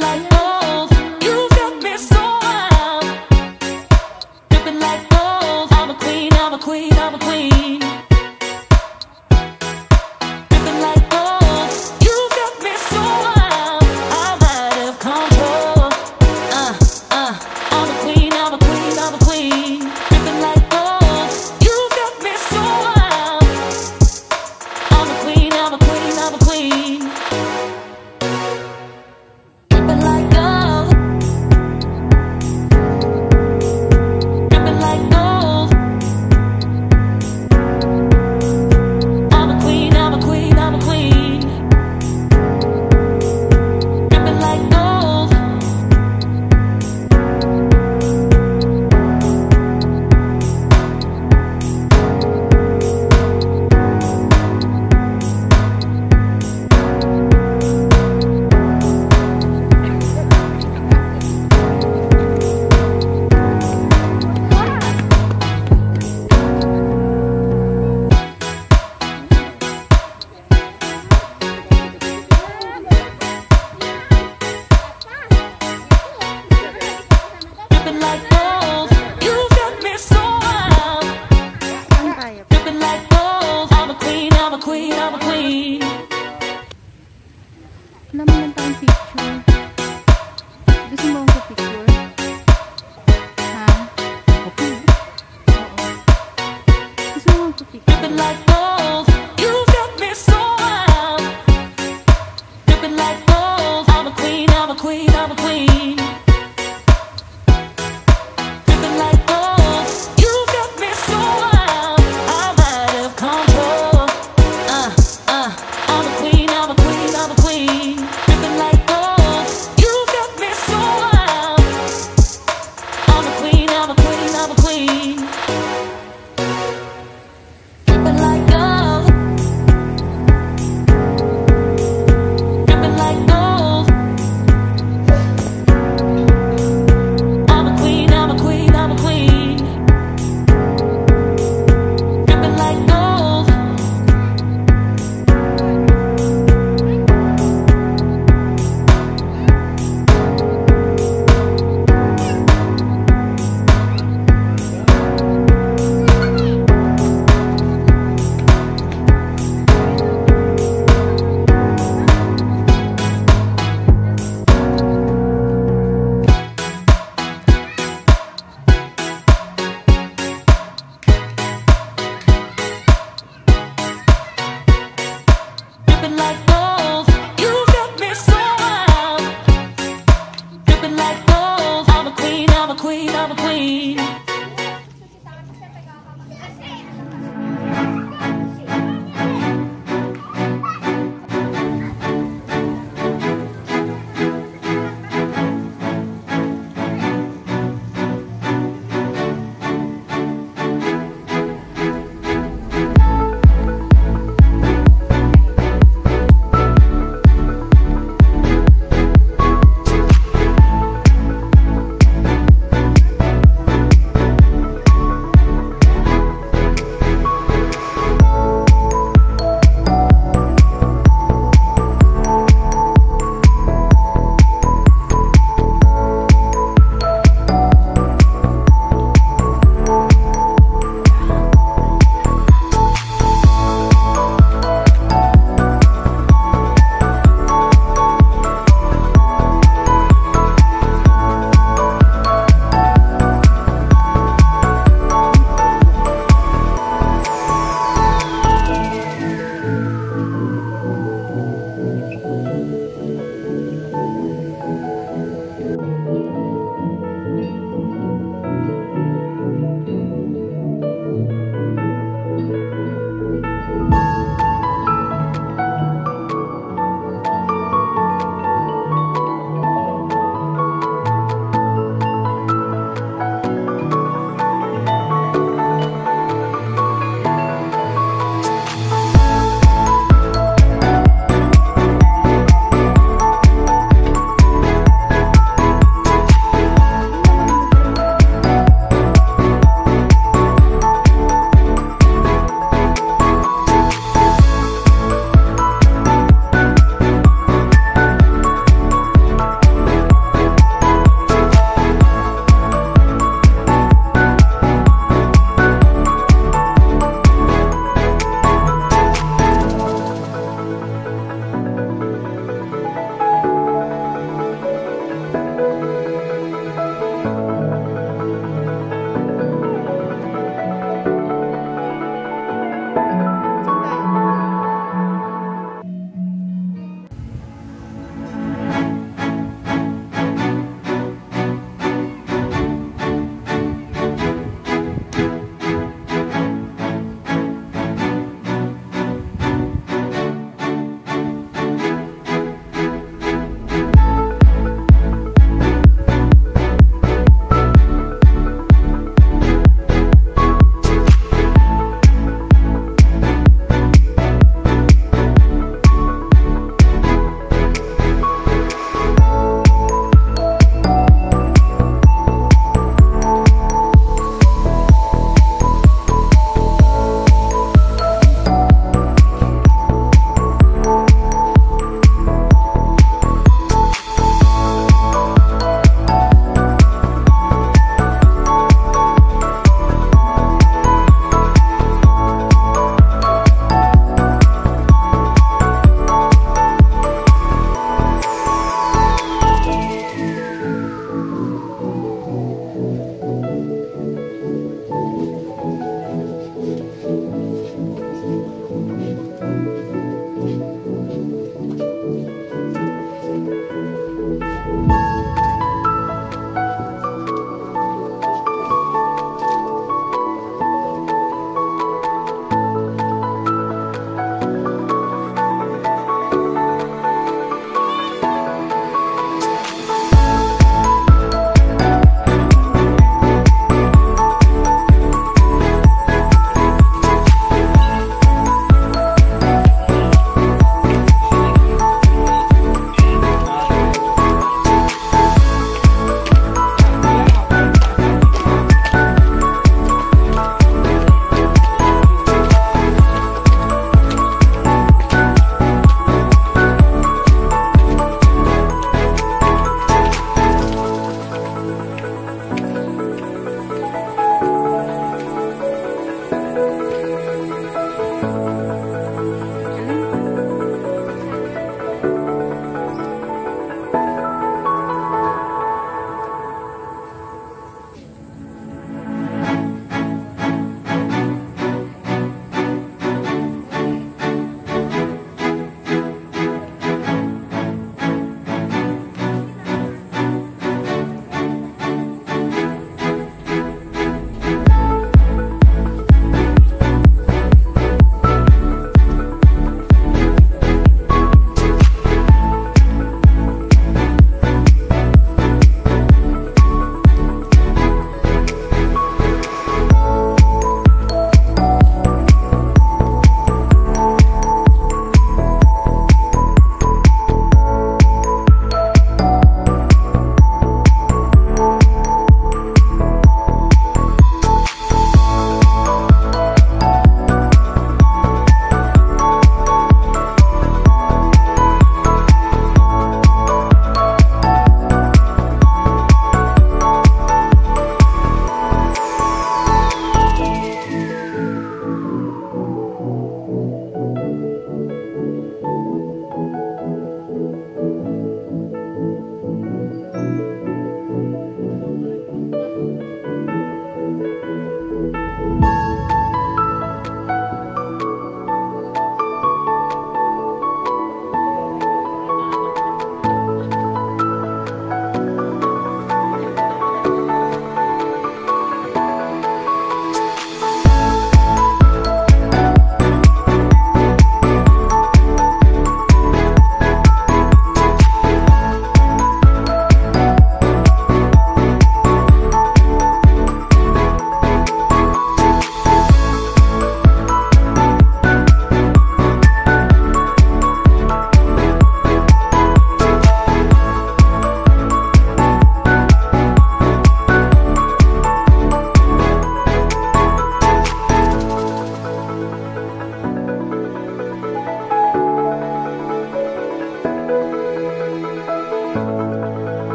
like